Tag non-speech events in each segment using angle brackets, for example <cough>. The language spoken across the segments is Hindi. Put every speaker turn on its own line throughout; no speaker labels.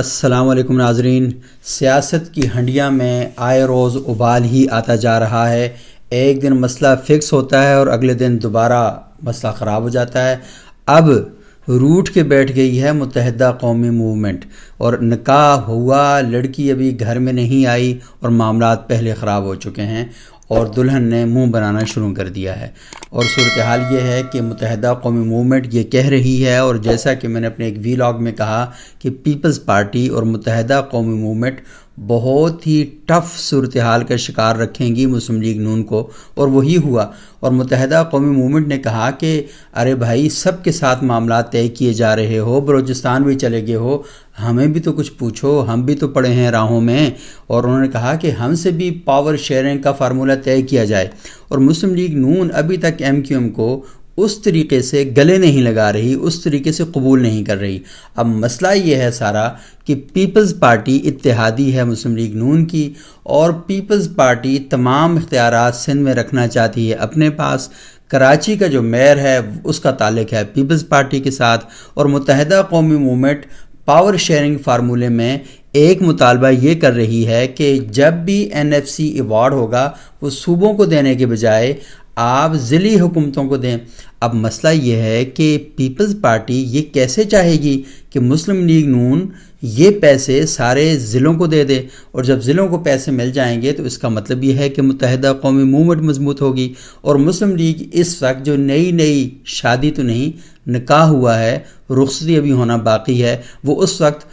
असलकुम नाजरीन। सियासत की हंडिया में आए रोज़ उबाल ही आता जा रहा है। एक दिन मसला फ़िक्स होता है और अगले दिन दोबारा मसला ख़राब हो जाता है। अब रूठ के बैठ गई है मुतहदा कौमी मूवमेंट और निकाह हुआ, लड़की अभी घर में नहीं आई और मामला पहले ख़राब हो चुके हैं। और दुल्हन ने मुँह बनाना शुरू कर दिया है। और सूरत हाल ये है कि मुतहदा कौमी मूवमेंट ये कह रही है और जैसा कि मैंने अपने एक वी में कहा कि पीपल्स पार्टी और मुतहदा कौमी मूवमेंट बहुत ही टफ सूरत हाल का शिकार रखेंगी मुस्लिम लीग नून को। और वही हुआ। और मुतहदा कौमी मूवमेंट ने कहा कि, अरे भाई, सब के साथ मामला तय किए जा रहे हो, बलूचिस्तान भी चले गए हो। हमें भी तो कुछ पूछो, हम भी तो पड़े हैं राहों में। और उन्होंने कहा कि, हमसे भी पावर शेयरिंग का फार्मूला तय किया जाए। और मुस्लिम लीग नून अभी तक एम क्यू एम को उस तरीके से गले नहीं लगा रही, उस तरीके से कबूल नहीं कर रही। अब मसला ये है सारा कि पीपल्स पार्टी इत्तेहादी है मुस्लिम लीग नून की और पीपल्स पार्टी तमाम इख्तियार सिंध में रखना चाहती है अपने पास। कराची का जो मेयर है, उसका ताल्लुक है पीपल्स पार्टी के साथ और मुतहदा कौमी मूवमेंट पावर शेयरिंग फार्मूले में एक मुतालबा ये कर रही है कि जब भी एन एफ़ सी अवार्ड होगा, वो सूबों को देने के बजाय आप ज़िली हुकूमतों को दें। अब मसला ये है कि पीपल्स पार्टी ये कैसे चाहेगी कि मुस्लिम लीग नून ये पैसे सारे ज़िलों को दे दे और जब ज़िलों को पैसे मिल जाएँगे तो इसका मतलब ये है कि मुतहदा कौमी मूवमेंट मज़बूत होगी और मुस्लिम लीग इस वक्त जो नई नई शादी तो नहीं, निकाह हुआ है, रुखसती अभी होना बाकी है, वो उस वक्त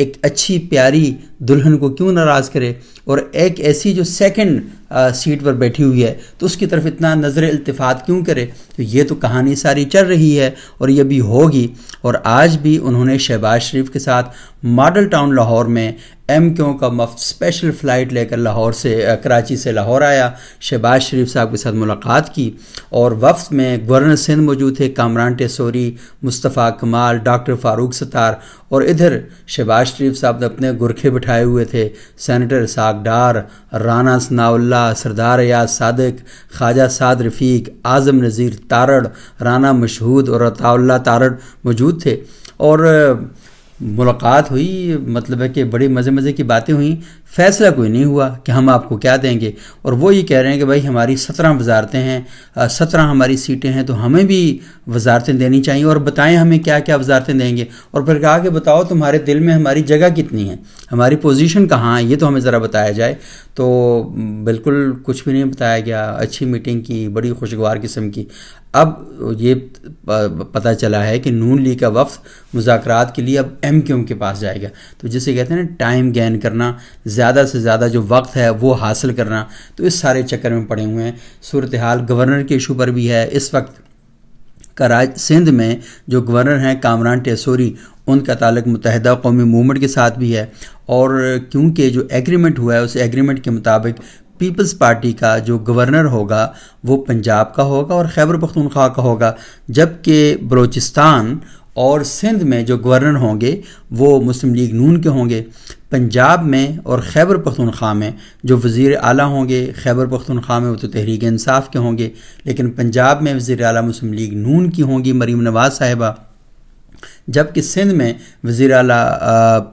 एक अच्छी प्यारी दुल्हन को क्यों नाराज़ करे? और एक ऐसी जो सेकंड सीट पर बैठी हुई है तो उसकी तरफ़ इतना नज़र अल्तफ़ात क्यों करे? तो ये तो कहानी सारी चल रही है और ये भी होगी। और आज भी उन्होंने शहबाज शरीफ के साथ मॉडल टाउन लाहौर में एम क्यों का मफ्त स्पेशल फ़्लाइट लेकर लाहौर से कराची से लाहौर आया। शहबाज शरीफ साहब के साथ मुलाकात की और वफ्त में गवर्नर सिंध मौजूद थे, कामरान टेसोरी, मुस्तफ़ा कमाल, डॉक्टर फ़ारूक सतार और इधर शहबाज शरीफ साहब ने अपने गुरखे बिठाए हुए थे। सैनिटर सागडार राना सनाउल्ला सरदार अयाज सादक, ख्वाजा साद रफ़ीक, आज़म नज़ीर तारड़, राना मशहूद और अताउल्ला तारड़ मौजूद थे। और मुलाकात हुई मतलब है कि बड़े मज़े मज़े की बातें हुई। फ़ैसला कोई नहीं हुआ कि हम आपको क्या देंगे। और वो ये कह रहे हैं कि भाई हमारी सत्रह वजारतें हैं सत्रह हमारी सीटें हैं तो हमें भी वजारतें देनी चाहिए और बताएँ हमें क्या क्या वजारतें देंगे। और फिर कहा कि बताओ तुम्हारे दिल में हमारी जगह कितनी है, हमारी पोजीशन कहाँ है, ये तो हमें ज़रा बताया जाए। तो बिल्कुल कुछ भी नहीं बताया गया, अच्छी मीटिंग की, बड़ी खुशगवार किस्म की। अब ये पता चला है कि नून लीग का वफ्त मुजाकर के लिए अब एम के पास जाएगा। तो जिसे कहते हैं ना टाइम गेन करना ज़्यादा से ज़्यादा जो वक्त है वो हासिल करना। तो इस सारे चक्कर में पड़े हुए हैं। सूरत हाल गवर्नर के इशू पर भी है। इस वक्त कराच सिंध में जो गवर्नर हैं कामरान टेसोरी, उनका ताल्लुक मुतहदा कौमी मूवमेंट के साथ भी है। और क्योंकि जो एग्रीमेंट हुआ है, उस एग्रीमेंट के मुताबिक पीपल्स पार्टी का जो गवर्नर होगा, वो पंजाब का होगा और खैबर पख्तूनख्वा का होगा। जबकि बलूचिस्तान और सिंध में जो गवर्नर होंगे, वो मुस्लिम लीग नून के होंगे। पंजाब में और खैबर पख्तूनख्वा में जो वज़ी अली होंगे, खैबर पख्तूनख्वा में वो तो तहरीक इंसाफ के होंगे, लेकिन पंजाब में वज़ी अली मुस्लिम लीग नून की होंगी, मरीम नवाज़ साहिबा। जबकि सिंध में वज़ी अला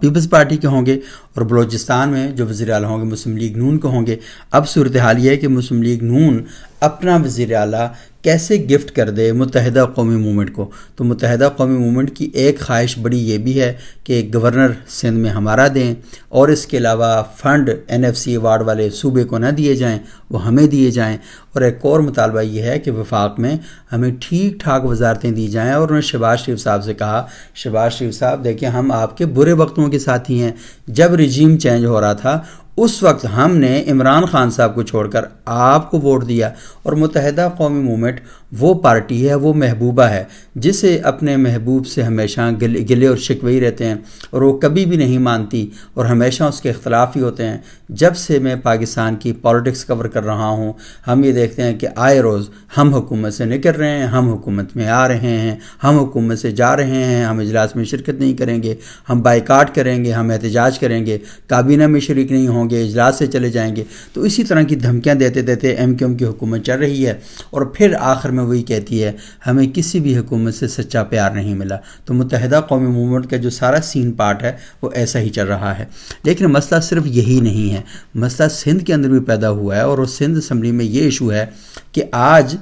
पीपल्स पार्टी के होंगे और बलूचिस्तान में जो वज़ी अला होंगे, मुस्लिम लीग नून के होंगे। अब सूरत हाल ये है कि मुस्लिम लीग नून अपना वज़ी अला कैसे गिफ्ट कर दे मुतहदा कौमी मूवमेंट को? तो मुतहदा कौमी मूवमेंट की एक ख्वाहिश बड़ी ये भी है कि गवर्नर सिंध में हमारा दें और इसके अलावा fund N F C award वाले सूबे को ना दिए जाएँ, वो हमें दिए जाएँ। और एक और मुतालबा ये है कि वफाक में हमें ठीक ठाक वजारतें दी जाएँ और उन्होंने शहबाज शरीफ साहब से कहा, शहबाज शरीफ साहब, देखिए, हम आपके बुरे वक्तों के साथ ही। हैं जब रिजीम चेंज हो रहा था उस वक्त हमने इमरान खान साहब को छोड़कर आपको वोट दिया और मुतहदा कौमी मूवमेंट वो पार्टी है, वो महबूबा है, जिसे अपने महबूब से हमेशा गिले गिले और शिकवे ही रहते हैं और वो कभी भी नहीं मानती और हमेशा उसके अख्तिलाफ ही होते हैं। जब से मैं पाकिस्तान की पॉलिटिक्स कवर कर रहा हूँ, हम ये देखते हैं कि आए रोज़ हम हुकूमत से निकल रहे हैं, हम हुकूमत में आ रहे हैं, हम हुकूमत से जा रहे हैं, हम इजलास में शिरकत नहीं करेंगे, हम बाइकाट करेंगे, हम एहतजाज करेंगे, काबीना में शरीक नहीं होंगे, इजलास से चले जाएँगे। तो इसी तरह की धमकियाँ देते देते एम की हुकूमत चल रही है और फिर आखिर हमें वही कहती है, हमें किसी भी हुकूमत से सच्चा प्यार नहीं मिला। तो मुतहदा कौमी मूवमेंट का जो सारा सीन पार्ट है, वो ऐसा ही चल रहा है। लेकिन मसला सिर्फ़ यही नहीं है। मसला सिंध के अंदर भी पैदा हुआ है और उस सिंध असम्बली में ये इशू है कि आज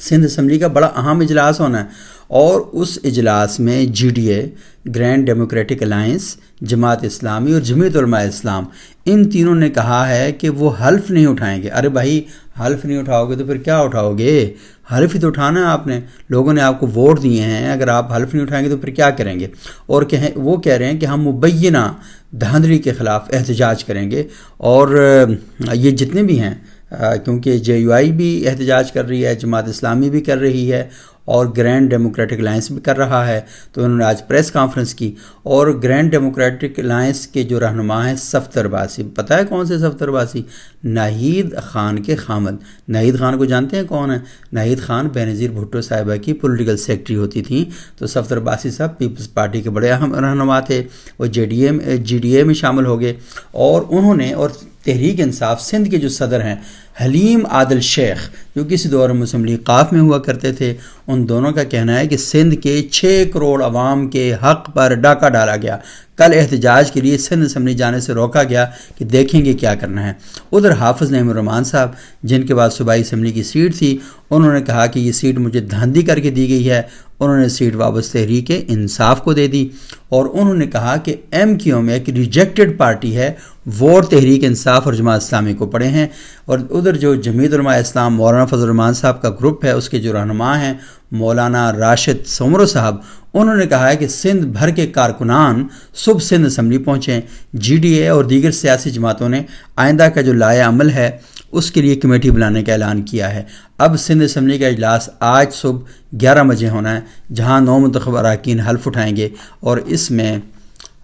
सिंध असम्बली का बड़ा अहम इजलास होना है। और उस इजलास में G D A grand democratic alliance Jamaat Islami और जमीत इस्लाम, इन तीनों ने कहा है कि वो हल्फ नहीं उठाएँगे। अरे भाई, हल्फ नहीं उठाओगे तो फिर क्या उठाओगे? हल्फ ही तो उठाना है आपने। लोगों ने आपको वोट दिए हैं, अगर आप हल्फ नहीं उठाएँगे तो फिर क्या करेंगे? और कहें, वो कह रहे हैं कि हम मुबैना, धांधली के ख़िलाफ़ एहतजाज करेंगे। और ये जितने भी हैं क्योंकि जे यू आई भी एहतजाज कर रही है, जमात इस्लामी भी कर रही है और ग्रैंड डेमोक्रेटिक अलायंस भी कर रहा है। तो उन्होंने आज प्रेस कॉन्फ्रेंस की और ग्रैंड डेमोक्रेटिक अलायंस के जो रहनुमा हैं सफ्तरबासी पता है कौन से सफ्तरबासी नाहिद खान के खामद। नाहिद खान को जानते हैं कौन है? नाहिद खान बेनज़ीर भुट्टो साहिबा की पॉलिटिकल सेक्रेटरी होती थी। तो सफ्तरबासी साहब पीपल्स पार्टी के बड़े अहम रहनुमा थे। वो J D M G D A में शामिल हो गए और उन्होंने और तहरीक इंसाफ, सिंध के जो सदर हैं, हलीम आदिल शेख, जो किसी दौर में मुस्लिम लीग काफ में हुआ करते थे, उन दोनों का कहना है कि सिंध के छः करोड़ अवाम के हक पर डाका डाला गया। कल एहतजाज के लिए सिंध असम्बली जाने से रोका गया कि देखेंगे क्या करना है। उधर हाफिज़ नईमान साहब, जिनके बाद सूबाई असम्बली की सीट थी, उन्होंने कहा कि ये सीट मुझे धांधी करके दी गई है। उन्होंने सीट वापस तहरीक इंसाफ को दे दी और उन्होंने कहा कि एम क्यू एम एक रिजेक्टेड पार्टी है वोट तहरीक इंसाफ और जमात इस्लामी को पड़े हैं। और उधर जो जमीत इस्लाम मौलाना फजलरमान साहब का ग्रुप है, उसके जो रहनुमा हैं, मौलाना राशिद समरो साहब, उन्होंने कहा है कि सिंध भर के कारकुनान सुबह सिंध असम्बली पहुँचें। जी डी ए और दीगर सियासी जमातों ने आइंदा का जो लाया अमल है, उसके लिए कमेटी बनाने का ऐलान किया है। अब सिंध असम्बली का अजलास आज सुबह ग्यारह बजे होना है, जहाँ नौ मंतखब अरकान हल्फ उठाएँगे और इसमें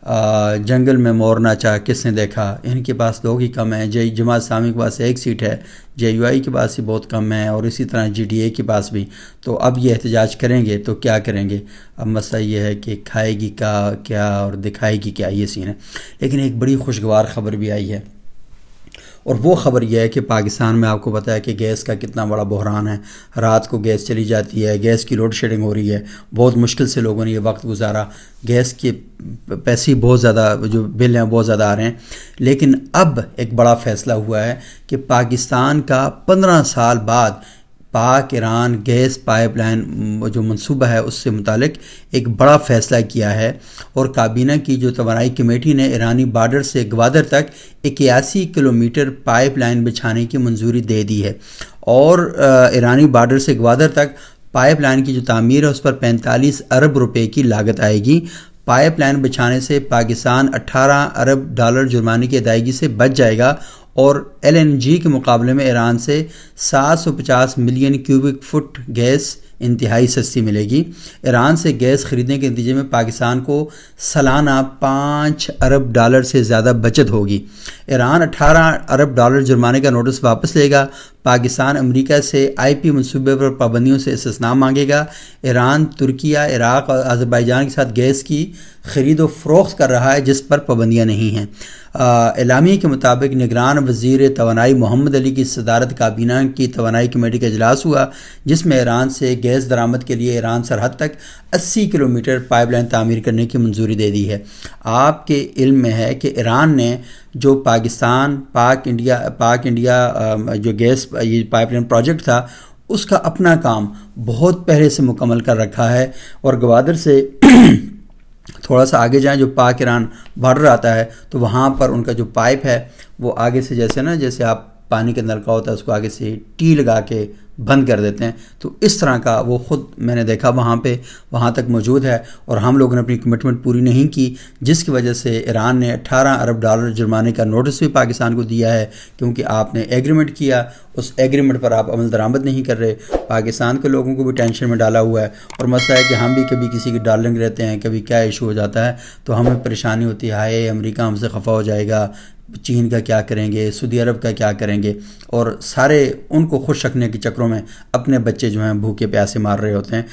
जंगल में मोरना चाह किसने देखा? इनके पास दो ही कम है। जे जमात इस्लामी के पास एक सीट है, जे यू आई के पास ही बहुत कम है और इसी तरह जी डी ए के पास भी। तो अब ये एहतजाज करेंगे तो क्या करेंगे? अब मसला ये है कि खाएगी का क्या और दिखाएगी क्या? ये सीन है। लेकिन एक बड़ी खुशगवार ख़बर भी आई है। और वो ख़बर यह है कि पाकिस्तान में आपको पता है कि गैस का कितना बड़ा बहरान है। रात को गैस चली जाती है, गैस की लोड शेडिंग हो रही है। बहुत मुश्किल से लोगों ने ये वक्त गुजारा। गैस के पैसे बहुत ज़्यादा, जो बिल हैं, बहुत ज़्यादा आ रहे हैं। लेकिन अब एक बड़ा फ़ैसला हुआ है कि पाकिस्तान का पंद्रह साल बाद पाक, ईरान, गैस पाइपलाइन जो मनसूबा है उससे मुतक एक बड़ा फ़ैसला किया है। और काबीना की जो तोानाई कमेटी ने ईरानी बार्डर से ग्वादर तक इक्यासी किलोमीटर पाइपलाइन बिछाने की मंजूरी दे दी है। और ईरानी बार्डर से ग्वादर तक पाइपलाइन की जो तमीर है उस पर 45 अरब रुपए की लागत आएगी। पाइपलाइन बिछाने से पाकिस्तान 18 अरब डॉलर जुर्माने की अदायगी से बच जाएगा। और एलएनजी के मुकाबले में ईरान से 750 मिलियन क्यूबिक फुट गैस इंतहाई सस्ती मिलेगी। ईरान से गैस ख़रीदने के नतीजे में पाकिस्तान को सालाना पाँच अरब डॉलर से ज़्यादा बचत होगी। ईरान 18 अरब डॉलर जुर्माने का नोटिस वापस लेगा। पाकिस्तान अमेरिका से आईपी मनसूबे पर पाबंदियों से इस्तेना मांगेगा। ईरान, तुर्किया, इराक और अजरबैजान के साथ गैस की ख़रीद फ़रोख्त कर रहा है, जिस पर पाबंदियाँ नहीं हैं। एलामी के मुताबिक निगरान वज़ीर तोानाई मोहम्मद अली की सदारत काबीना की तोानाई कमेटी का अजलास हुआ, जिसमें ईरान से गैस दरामद के लिए ईरान सरहद तक 80 किलोमीटर पाइपलाइन तामीर करने की मंजूरी दे दी है। आपके इल्म में है कि ईरान ने जो पाकिस्तान, पाक इंडिया पाक इंडिया जो गैस, ये पाइपलाइन प्रोजेक्ट था, उसका अपना काम बहुत पहले से मुकम्मल कर रखा है और गवादर से <clears throat> थोड़ा सा आगे जाएँ, जो पाक ईरान बॉर्डर आता है तो वहाँ पर उनका जो पाइप है, वो आगे से जैसे ना, जैसे आप पानी के नलका होता है, उसको आगे से टी लगा के बंद कर देते हैं। तो इस तरह का वो ख़ुद मैंने देखा वहाँ पे, वहाँ तक मौजूद है और हम लोगों ने अपनी कमिटमेंट पूरी नहीं की, जिसकी वजह से ईरान ने 18 अरब डॉलर जुर्माने का नोटिस भी पाकिस्तान को दिया है, क्योंकि आपने एग्रीमेंट किया, उस एग्रीमेंट पर आप अमल दरामद नहीं कर रहे। पाकिस्तान के लोगों को भी टेंशन में डाला हुआ है और मसला है कि हम भी कभी किसी की डार्लिंग रहते हैं, कभी क्या इशू हो जाता है तो हमें परेशानी होती है, हाय, अमरीका हमसे खफा हो जाएगा चीन का क्या करेंगे, सऊदी अरब का क्या करेंगे, और सारे उनको खुश रखने के चक्रों में अपने बच्चे जो हैं भूखे प्यासे मार रहे होते हैं।